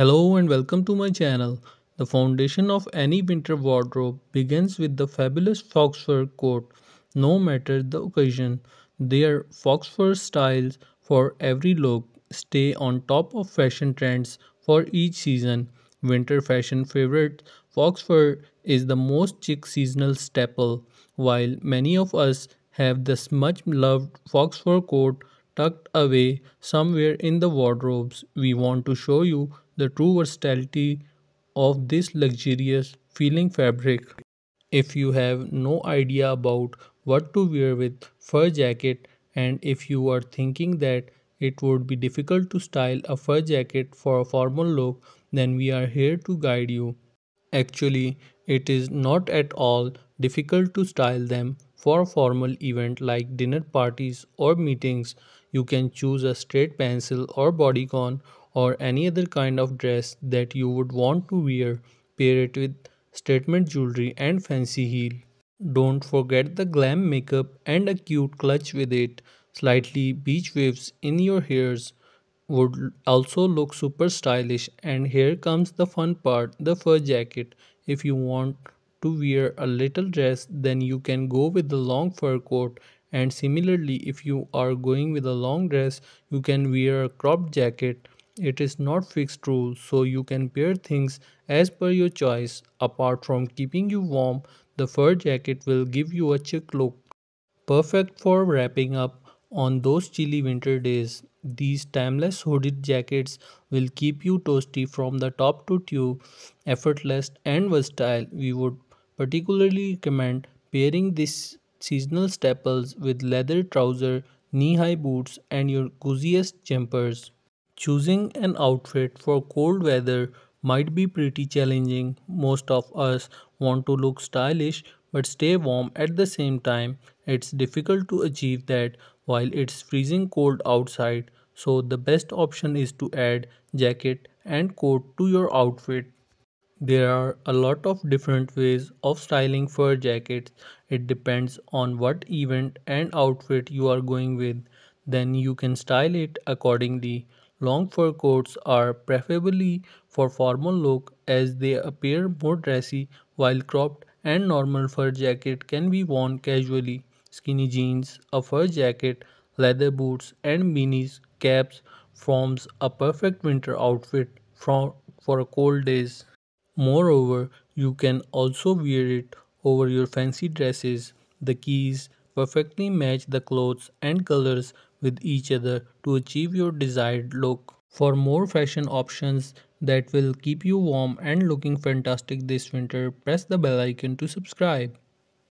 Hello and welcome to my channel. The foundation of any winter wardrobe begins with the fabulous fox fur coat. No matter the occasion, their fox fur styles for every look stay on top of fashion trends for each season. Winter fashion favorite fox fur is the most chic seasonal staple, while many of us have this much loved fox fur coat tucked away somewhere in the wardrobes. We want to show you the true versatility of this luxurious feeling fabric. If you have no idea about what to wear with fur jacket and if you are thinking that it would be difficult to style a fur jacket for a formal look, then we are here to guide you. Actually, it is not at all difficult to style them for a formal event like dinner parties or meetings. You can choose a straight pencil or bodycon or any other kind of dress that you would want to wear. Pair it with statement jewelry and fancy heel. Don't forget the glam makeup and a cute clutch with it. Slightly beach waves in your hairs would also look super stylish and here comes the fun part the fur jacket if you want to wear a little dress then you can go with the long fur coat and similarly if you are going with a long dress you can wear a cropped jacket it is not fixed rule so you can pair things as per your choice apart from keeping you warm the fur jacket will give you a chic look perfect for wrapping up on those chilly winter days. These timeless hooded jackets will keep you toasty from the top to toe, effortless and versatile. We would particularly recommend pairing these seasonal staples with leather trousers, knee-high boots and your coziest jumpers. Choosing an outfit for cold weather might be pretty challenging. Most of us want to look stylish but stay warm at the same time. It's difficult to achieve that while it's freezing cold outside. So the best option is to add jacket and coat to your outfit. There are a lot of different ways of styling fur jackets. It depends on what event and outfit you are going with. Then you can style it accordingly. Long fur coats are preferably for formal look as they appear more dressy while cropped and normal fur jacket can be worn casually. Skinny jeans, a fur jacket, leather boots and beanies caps forms a perfect winter outfit for, for cold days. Moreover, you can also wear it over your fancy dresses. The keys perfectly match the clothes and colors with each other to achieve your desired look. For more fashion options that will keep you warm and looking fantastic this winter, press the bell icon to subscribe.